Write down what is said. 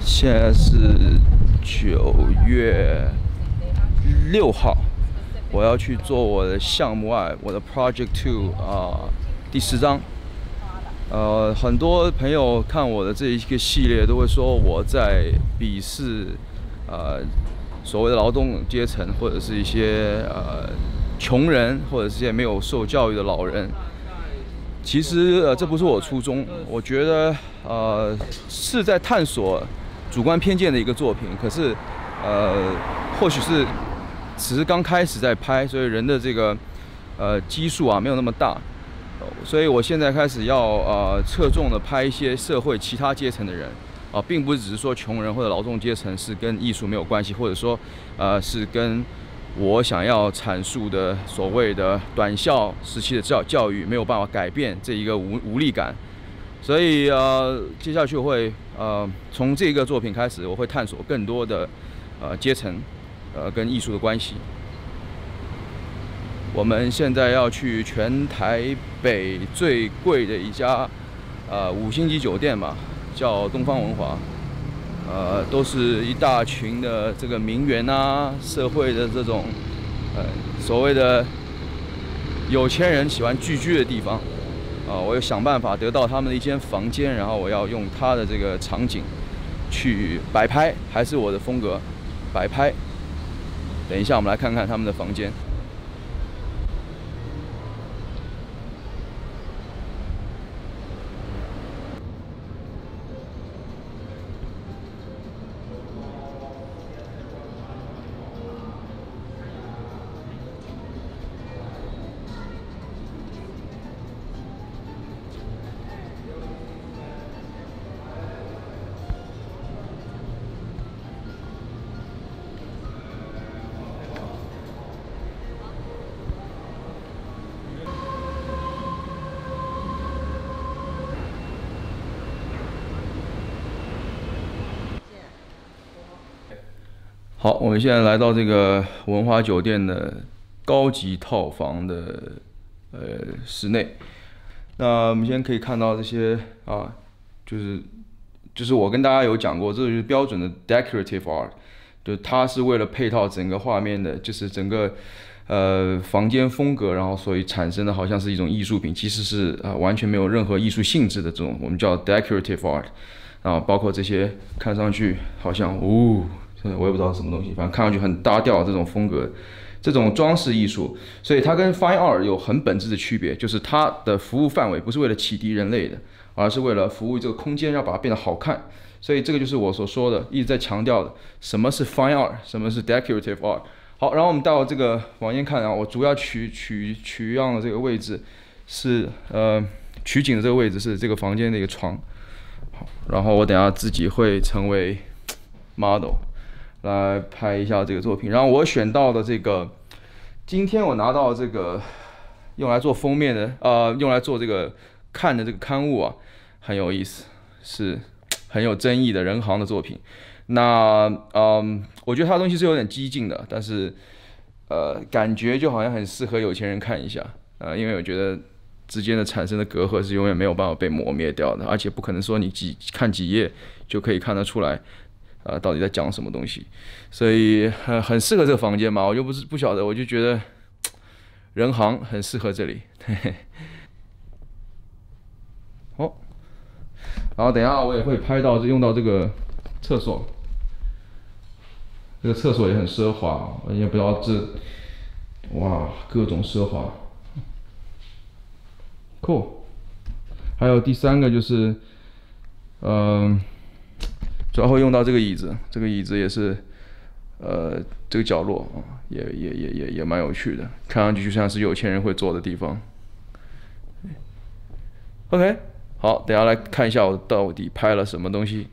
现在是九月六号，我要去做我的项目二，我的 Project Two 啊、第十章。呃，很多朋友看我的这一个系列都会说我在鄙视呃所谓的劳动阶层，或者是一些呃穷人，或者是一些没有受教育的老人。其实呃这不是我初衷，我觉得呃是在探索主观偏见的一个作品。可是呃或许是只是刚开始在拍，所以人的这个呃基数啊没有那么大。所以我现在开始要呃侧重的拍一些社会其他阶层的人啊，并不是只是说穷人或者劳动阶层是跟艺术没有关系，或者说呃是跟我想要阐述的所谓的短效时期的教教育没有办法改变这一个无无力感。所以呃接下去我会呃从这个作品开始，我会探索更多的呃阶层呃跟艺术的关系。我们现在要去全台北最贵的一家呃五星级酒店嘛，叫东方文华，呃，都是一大群的这个名媛啊，社会的这种呃所谓的有钱人喜欢聚居的地方啊，我要想办法得到他们的一间房间，然后我要用他的这个场景去摆拍，还是我的风格摆拍。等一下，我们来看看他们的房间。好，我们现在来到这个文华酒店的高级套房的呃室内。那我们现在可以看到这些啊，就是就是我跟大家有讲过，这就是标准的 decorative art，就它是为了配套整个画面的，就是整个呃房间风格，然后所以产生的好像是一种艺术品，其实是啊完全没有任何艺术性质的这种，我们叫 decorative art。啊，包括这些看上去好像哦。我也不知道什么东西，反正看上去很搭调这种风格，这种装饰艺术，所以它跟 Fine Art 有很本质的区别，就是它的服务范围不是为了启迪人类的，而是为了服务这个空间，要把它变得好看。所以这个就是我所说的，一直在强调的，什么是 Fine Art，什么是 Decorative Art。好，然后我们到这个房间看啊，我主要取取取样的这个位置是呃取景的这个位置是这个房间的一个床，好，然后我等下自己会成为 model。来拍一下这个作品，然后我选到的这个，今天我拿到这个用来做封面的，呃，用来做这个看的这个刊物啊，很有意思，是很有争议的人行的作品。那嗯，我觉得它东西是有点激进的，但是呃，感觉就好像很适合有钱人看一下，呃，因为我觉得之间的产生的隔阂是永远没有办法被磨灭掉的，而且不可能说你几看几页就可以看得出来。呃，到底在讲什么东西？所以很很适合这个房间嘛，我就不是不晓得，我就觉得 人行很适合这里。嘿嘿。好，然后等下我也会拍到用到这个厕所，这个厕所也很奢华，我也不知道这哇各种奢华。Cool。还有第三个就是，嗯。主要会用到这个椅子，这个椅子也是，呃，这个角落啊，也也也也也蛮有趣的，看上去就像是有钱人会坐的地方。OK，好，等下来看一下我到底拍了什么东西。